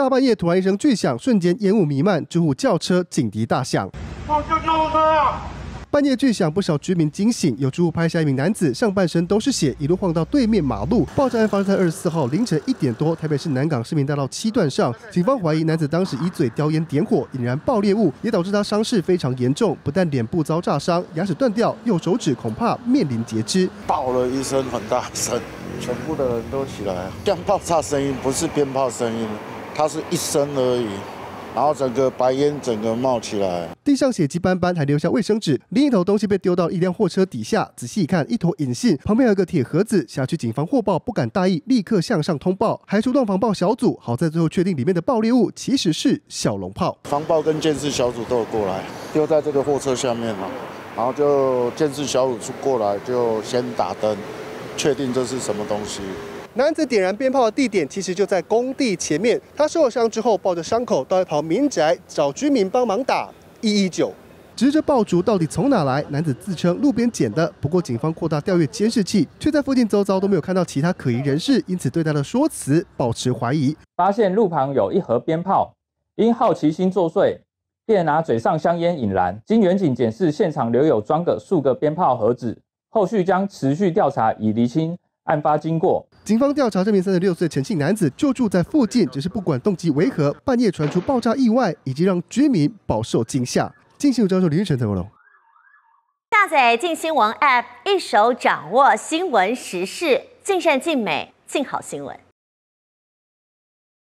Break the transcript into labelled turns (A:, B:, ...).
A: 大半夜突然一声巨响，瞬间烟雾弥漫，救护轿车警笛大响。半夜巨响，不少居民惊醒。有住户拍下一名男子上半身都是血，一路晃到对面马路。爆炸案发生在二十四号凌晨一点多，台北市南港市民大道七段上。警方怀疑男子当时以嘴叼烟点火，引燃爆裂物，也导致他伤势非常严重，不但脸部遭炸伤，牙齿断掉，右手指恐怕面临截肢。
B: 爆了一声很大声，全部的人都起来。像爆炸声音不是鞭炮声音，它是一声而已。然后整个白烟整个冒起来，
A: 地上血迹斑斑，还留下卫生纸。另一头东西被丢到一辆货车底下，仔细一看，一坨引信，旁边有个铁盒子。辖区警方获报不敢大意，立刻向上通报，还出动防爆小组。好在最后确定里面的爆裂物其实是小龙炮。
B: 防爆跟监视小组都有过来，丢在这个货车下面了。然后就监视小组出过来，就先打灯，确定这是什么东西。
A: 男子点燃鞭炮的地点其实就在工地前面。他受了伤之后，抱着伤口到一旁民宅找居民帮忙打一一九。至于这爆竹到底从哪来？男子自称路边捡的。不过警方扩大调阅监视器，却在附近周遭都没有看到其他可疑人士，因此对他的说辞保持怀疑。
C: 发现路旁有一盒鞭炮，因好奇心作祟，便拿嘴上香烟引燃。经远景检视，现场留有装个数个鞭炮盒子。后续将持续调查，以厘清。案发经过，
A: 警方调查这名三十六岁陈姓男子就住在附近，只是不管动机为何，半夜传出爆炸意外，以及让居民饱受惊吓。进新闻教授李日成采访喽。
D: 下载静新闻 App，一手掌握新闻时事，尽善尽美，尽好新闻。